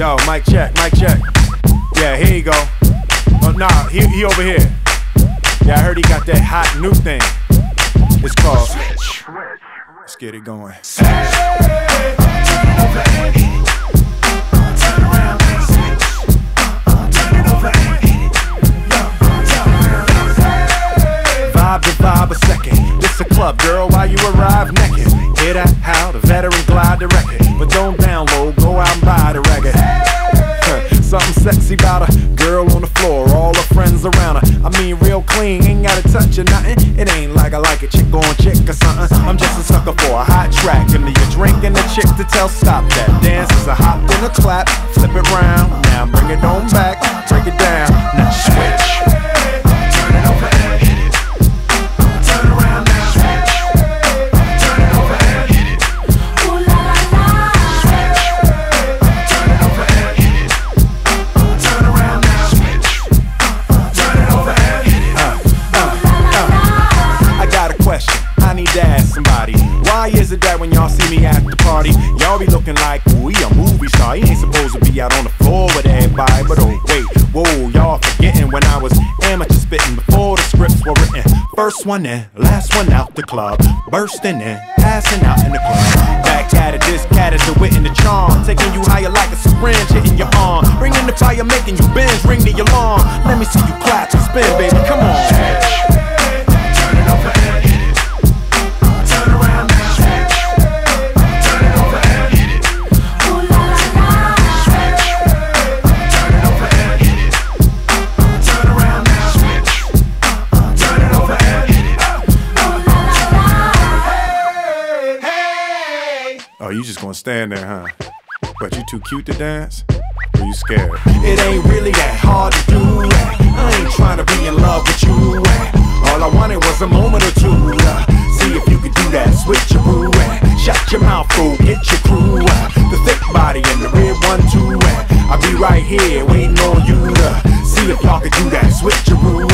Yo, mic check, mic check. Yeah, here you go. Oh, nah, he, he over here. Yeah, I heard he got that hot new thing. It's called. Let's get it going. Vibe real clean, ain't gotta touch or nothing. It ain't like I like a chick on chick or something. I'm just a sucker for a hot track. Give me a drink and a chick to tell stop that. Dance is a hop and a clap, flip it round. Now bring is it that when y'all see me at the party, y'all be looking like we a movie star? He ain't supposed to be out on the floor with everybody, but oh wait, whoa, y'all forgetting when I was amateur spitting before the scripts were written. First one in, last one out the club, bursting in, passing out in the club. Back at it, this cat is the wit and the charm, taking you higher like a syringe hitting your arm, bringing the fire, making you bend, ring the alarm. Let me see you clap and spin, baby, come on. Oh, you just gonna stand there, huh? But you too cute to dance? Or you scared? It ain't really that hard to do. I ain't trying to be in love with you. All I wanted was a moment or two. uh, See if you could do that Switch your switcheroo. Shut your mouth, fool, get your crew. uh, The thick body and the red one too. uh, I'll be right here waiting on you to see if y'all could do that switcheroo.